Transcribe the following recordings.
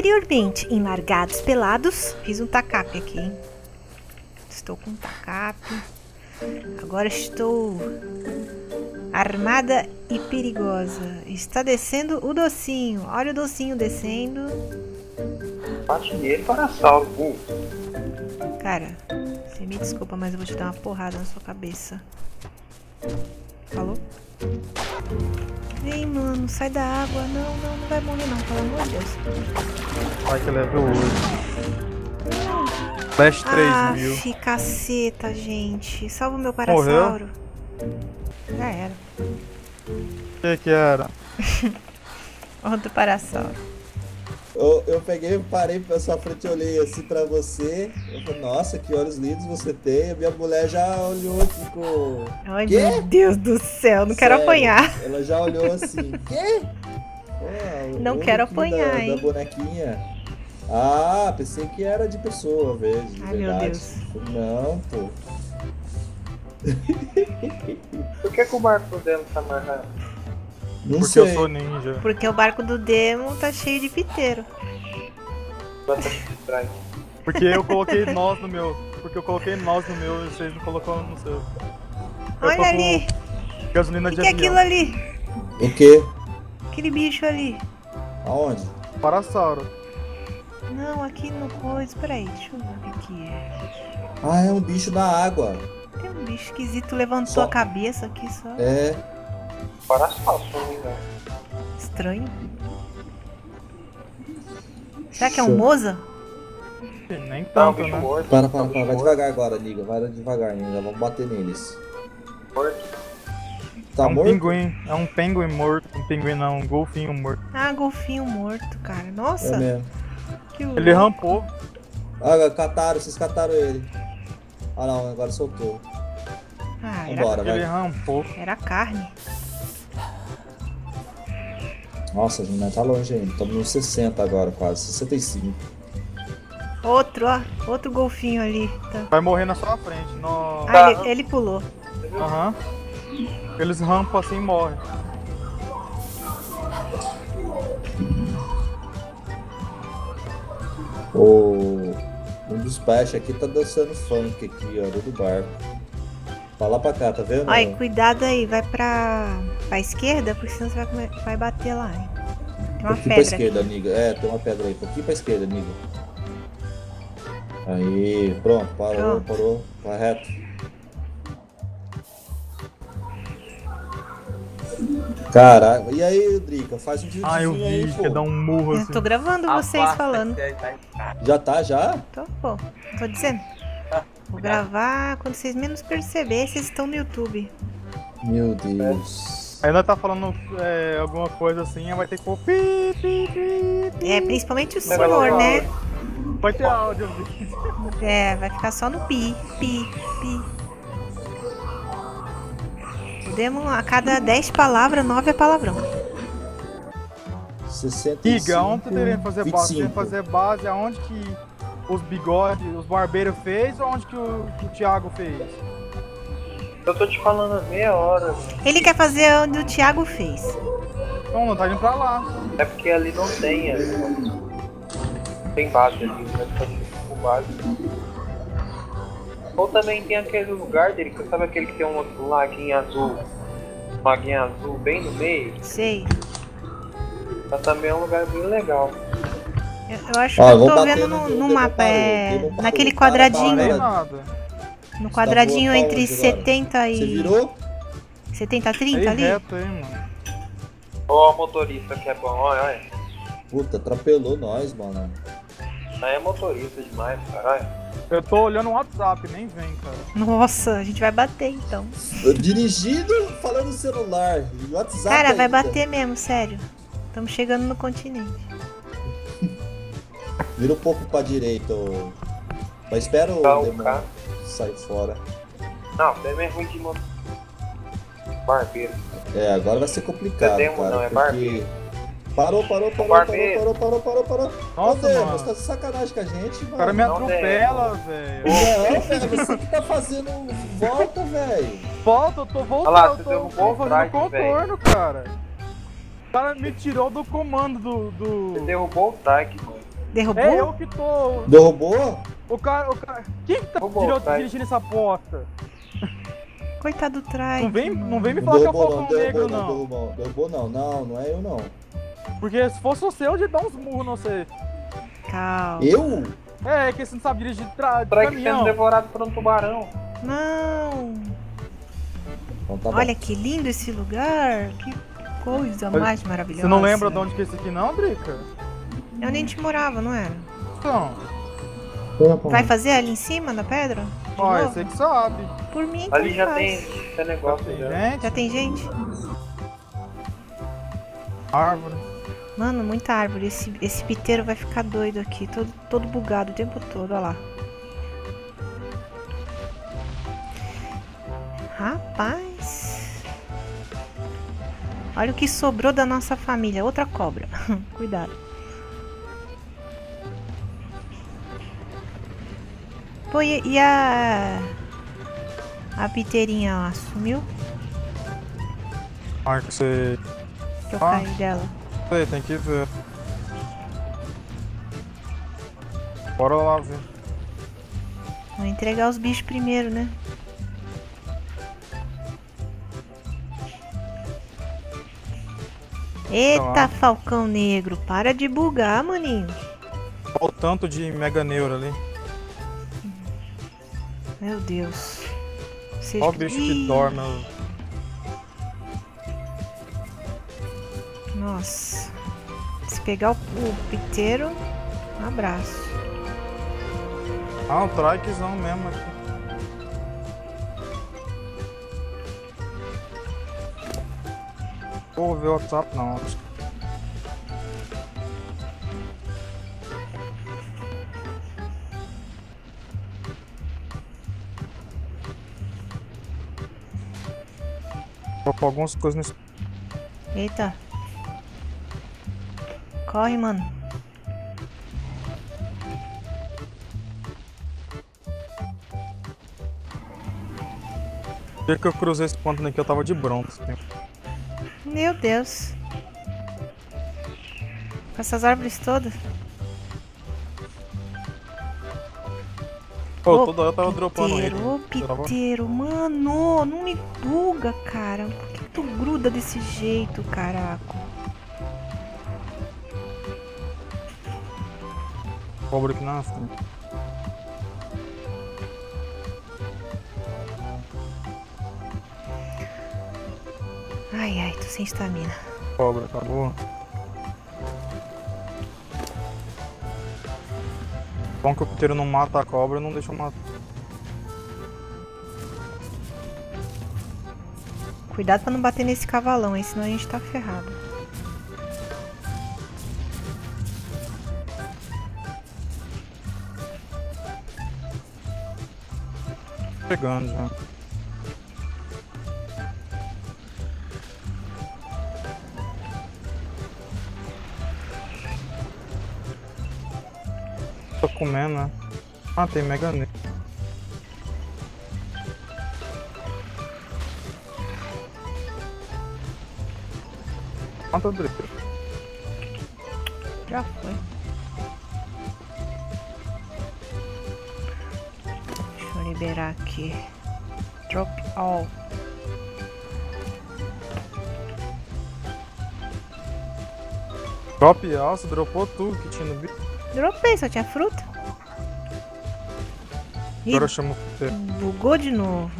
Anteriormente, em Largados Pelados, fiz um tacape aqui, hein? Estou com um tacape. Agora estou armada e perigosa. Está descendo o docinho. Olha o docinho descendo. Nele para salvo. Cara, você me desculpa, mas eu vou te dar uma porrada na sua cabeça. Falou? Vem, mano, sai da água. Não, não, não vai morrer não, pelo amor de Deus. Vai que level 8. Flash 3 ah, mil. caceta, gente. Salva o meu parasauro. Já era. O que que era? Outro parasauro. Eu, eu peguei, parei pra sua frente e olhei assim pra você. Eu falei, nossa, que olhos lindos você tem. A minha mulher já olhou e ficou. Ai, Quê? meu Deus do céu, não quero Sério, apanhar. Ela já olhou assim, quê? Pô, Não quero da- apanhar, da, hein? bonequinha. Ah, pensei que era de pessoa, vejo. Ai, meu verdade. Deus. Não, pô. Por que, que o barco dele tá amarrado? Não Porque sei. eu sou ninja. Porque o barco do Demo tá cheio de piteiro. Porque eu coloquei nós no meu. Porque eu coloquei nós no meu e vocês não colocou no seu. Eu Olha ali. Gasolina O de que, que é aquilo ali? O quê? Aquele bicho ali. Aonde? Parasauro. Não, aqui no coisa. Peraí, deixa eu ver o que, que é. Ah, é um bicho da água. Tem um bicho esquisito levantou Só- a cabeça aqui só. É. Me engano. Estranho. Será que é um moza? Nem Não, tanto, né? Para, para, para. Vai devagar agora, liga. Vai devagar ainda. Vamos bater neles. morto. Tá é um morto? pinguim. É um pinguim morto. Um pinguim não, um golfinho morto. Ah, golfinho morto, cara. Nossa, É mesmo. que louco. Ele rampou. Ah, cataram, vocês cataram ele. Ah não, agora soltou. Ah, era, Vambora, Ele vai. rampou. era carne. Nossa, a gente tá longe ainda. Estamos nos 60 agora, quase. 65. Outro, ó. Outro golfinho ali. Tá. Vai morrer na sua frente. No... Ah, ele, ele pulou. Aham. Eles rampam assim e morrem. O... Um dos peixes aqui tá dançando funk aqui, ó, do barco. Lá pra cá, tá vendo? Olha, cuidado aí. Vai pra, pra esquerda, porque senão você vai, vai bater lá, hein. Tem Um uma pra pedra esquerda, aqui. Niga. É, tem uma pedra aí. Um pouquinho pra esquerda, Niga. Aí, pronto, parou, Pronto. parou. Vai reto. Caraca, e aí, Drica? Faz um videozinho Ah, eu aí, vi. pô. Quer dar um murro Eu assim. tô gravando vocês falando. Já tá, já? Tô, pô. Tô dizendo. Vou gravar quando vocês menos perceberem, vocês estão no YouTube. Meu Deus. Ainda tá falando é, alguma coisa assim, aí vai ter que pôr pi, pi, pi, pi. É, principalmente o senhor, né? Vai ter áudio. É, vai ficar só no pi, pi, pi. Podemos, a cada 10 palavras, 9 é palavrão. 65. Iga, onde tu deveria fazer base? Você 25. fazer base aonde que os bigodes, os barbeiros fez ou onde que o, que o Thiago fez? Eu tô te falando meia hora. velho. Ele quer fazer onde o Thiago fez. Então não tá indo pra lá. É porque ali não tem. ali não Tem base ali, vai fazer com base. Ou também tem aquele lugar dele, que sabe aquele que tem um laguinho azul? Um laguinho azul bem no meio? Sei. Mas também é um lugar bem legal. Eu, eu acho Ó, que eu tô bater vendo no- no, mapa, parou, é. Naquele quadradinho. Para. nada. No quadradinho Tá boa, entre pra onde agora? 70 Você e. virou? 70 Aí 30 ali? reto aí, mano. Ó, o motorista que é bom, olha, olha. Puta, atropelou nós, mano. Aí é motorista demais, caralho. Eu tô olhando o WhatsApp, nem vem, cara. Nossa, a gente vai bater então. Dirigindo, falando no celular. WhatsApp Cara, vai ainda. bater mesmo, sério. Estamos chegando no continente. Vira um pouco pra direita. ô. Mas espera o demônio cara. sair fora. Não, deve é ruim de motor. Barbeiro. É, agora vai ser complicado, Demo cara. não, é porque... barbeiro. Parou, parou, parou, parou, parou, parou, parou, parou. Nossa, Ô, Demo, mano. você tá de sacanagem com a gente, mano. O cara me não atropela, velho. Não, velho, você que tá fazendo volta, velho. Volta, eu tô voltando. Olha lá, eu você tô, derrubou tô fazendo contorno, cara. O cara me tirou do comando do. Você do... derrubou o Tyke, mano. Derrubou? É eu que tô. Derrubou? O cara. O cara... Quem que tá voltar. dirigindo essa porta? Coitado do Trike. Não vem, não vem me falar que é o derrubou não, Falcão Negro, derrubou não, não. derrubou não. Derrubou não, não, não é eu não. Porque se fosse você, eu ia dar uns murros, não sei. Calma. Eu? É, que você não sabe dirigir tra... Trike sendo caminhão. devorado por um tubarão. Não. Então tá Olha que lindo esse lugar. Que coisa mais maravilhosa. Você não lembra de onde que é esse aqui não, Drica? É onde a gente morava, não era? Então. Vai fazer ali em cima da pedra? Ó, novo? você que sabe. Por mim, Ali já faz. tem, tem negócio Tem já. gente, Já tem gente? árvore. Mano, muita árvore. Esse, esse piteiro vai ficar doido aqui. Todo, todo bugado o tempo todo. Olha lá. Rapaz. Olha o que sobrou da nossa família. Outra cobra. Cuidado. Pô, e, e a. A piteirinha lá? Sumiu? Ah, que você. Que eu Ah. caí dela. Sei, tem que ver. Bora lá ver. Vou entregar os bichos primeiro, né? Eita, Tá. Falcão Negro, para de bugar, maninho. Olha o tanto de mega neuro ali. Meu Deus. Seja Olha o bicho que dorme. Nossa. Se pegar o, o piteiro, um abraço. Ah, o trikezão mesmo aqui. Vou ver o WhatsApp não. Vou pôr algumas coisas nesse. Eita. Corre, mano. No dia que eu cruzei esse ponto aqui, eu tava de bronze. Meu Deus. Com essas árvores todas. Pô, Ô, toda hora eu tava dropando ele. Piteiro, ô piteiro, mano, não me buga, cara. Que tu gruda desse jeito, caraca? Cobra aqui na frente. Ai, ai, tô sem estamina. Cobra, acabou. Bom que o piteiro não mata a cobra, não deixa eu matar. Cuidado pra não bater nesse cavalão, aí senão a gente tá ferrado. Chegando já. Tô comendo, né? Ah, tem mega ne- Eu drip? Já foi. Deixa eu liberar aqui. Drop all. Drop alça, dropou tudo que tinha no bicho. Dropei, só tinha fruta. Agora eu chamo o piteiro. bugou de novo.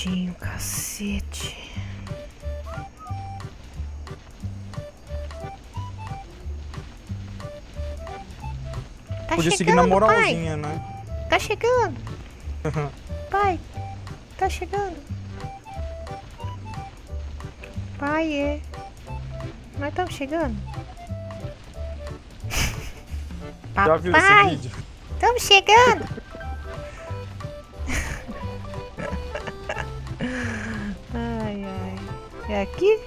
Bichinho, cacete. Tá Podia seguir na chegando, pai. moralzinha, né? Tá chegando. Pai, tá chegando. Pai, é. Nós estamos chegando. Já viu esse vídeo? estamos chegando. Ai, ai. É aqui?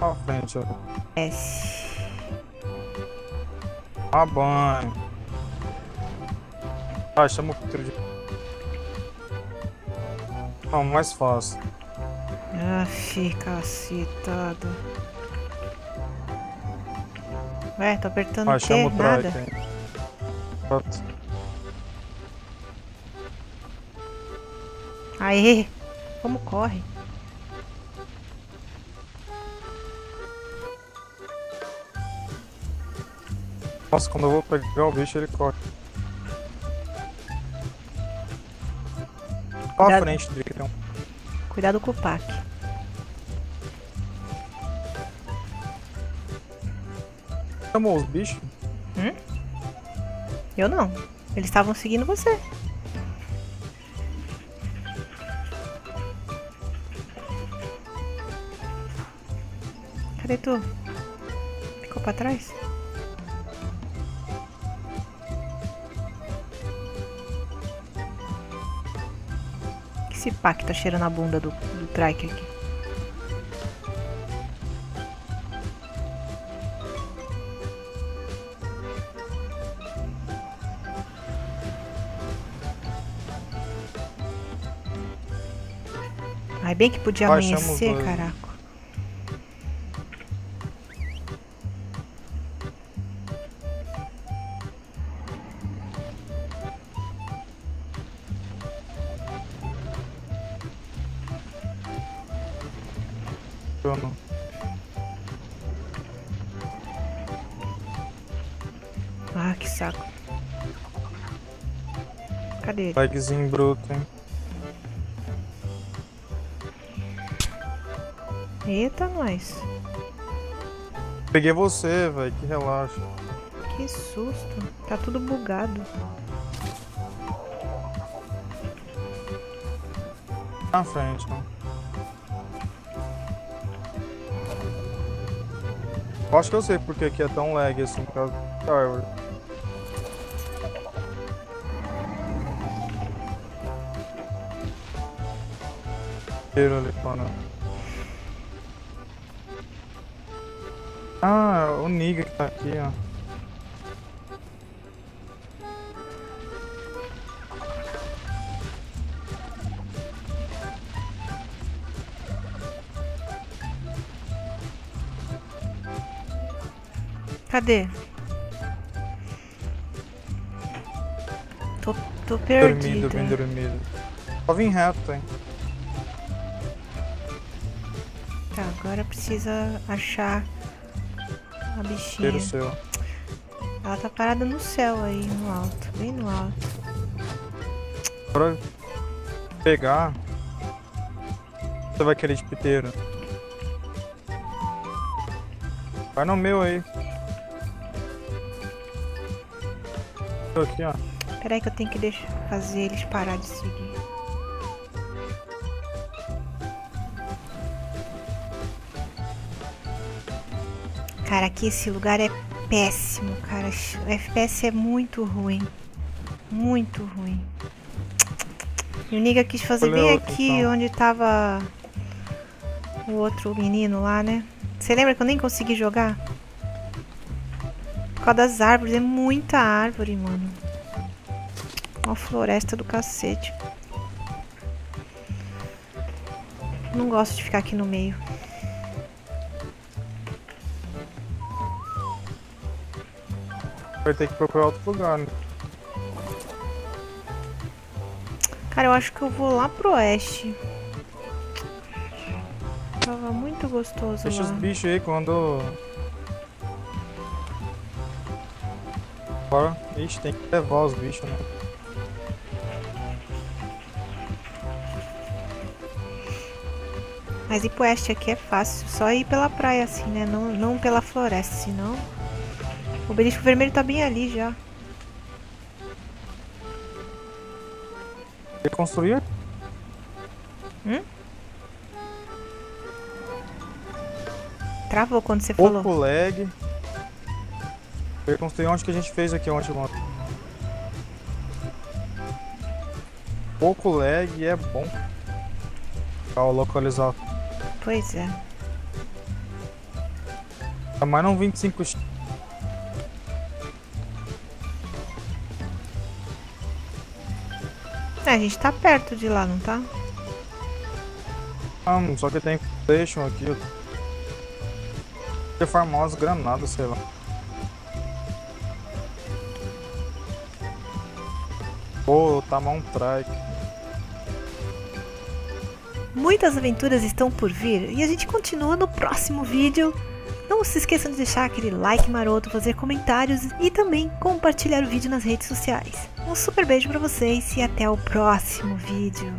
À frente, ó. S. Ah, banho. Ah, chama o piteiro de. Não, mais fácil. Aff, cacetada. Ué, tô apertando Ah, o quê? chama o Nada. Aí. Pronto. Aê! Como corre? Nossa, quando eu vou pegar o bicho, ele corre. Cuidado. a frente tem um. Cuidado com o pack. Chamou os bichos? Eu não. Eles estavam seguindo você. Cadê tu? Ficou pra trás? Que esse pack tá cheirando a bunda do, do trike aqui? Ai, bem que podia amanhecer, dois. caraca. Ah, que saco. Cadê ele? Lagzinho bruto, hein? Eita, nós. Peguei você, velho, que relaxa. Que susto. Tá tudo bugado. Na frente, ó. Eu acho que eu sei porque aqui é tão lag assim, por causa da árvore. Ali. Ah, o Niga que tá aqui, ó. Cadê? Tô, tô Dormindo, perdida. bem dormido. Só vim reto, hein. Tá, agora precisa achar a bichinha. Cheiro seu. Ela tá parada no céu aí, no alto. Bem no alto. Pra pegar, você vai querer de piteiro. Vai no meu aí. Tô aqui, ó. Peraí que eu tenho que deixar, fazer eles parar de seguir. Cara, aqui esse lugar é péssimo, cara. O FPS é muito ruim. Muito ruim. E o Niga quis fazer Olha bem outro, aqui então. onde tava o outro menino lá, né? Você lembra que eu nem consegui jogar? Causa das árvores, é muita árvore, mano. Uma floresta do cacete. Não gosto de ficar aqui no meio. Vai ter que procurar outro lugar, né? Cara, eu acho que eu vou lá pro oeste. Tava muito gostoso Deixa os lá. bichos aí quando. Agora, ixi, tem que levar os bichos, né? Mas ir pro oeste aqui é fácil. Só ir pela praia assim, né? Não, não pela floresta, senão... O belisco vermelho tá bem ali já. Reconstruir? Travou quando você falou. Pouco lag. Reconstruir onde que a gente fez aqui ontem, mano. Pouco lag é bom. Pra localizar. Pois é. Tá mais não 25 x- É, a gente tá perto de lá, não tá? Ah, só que tem PlayStation aqui. Tem famosa granada, sei lá. Pô, tá um trike. Muitas aventuras estão por vir e a gente continua no próximo vídeo. Não se esqueçam de deixar aquele like maroto, fazer comentários e também compartilhar o vídeo nas redes sociais. Um super beijo pra vocês e até o próximo vídeo.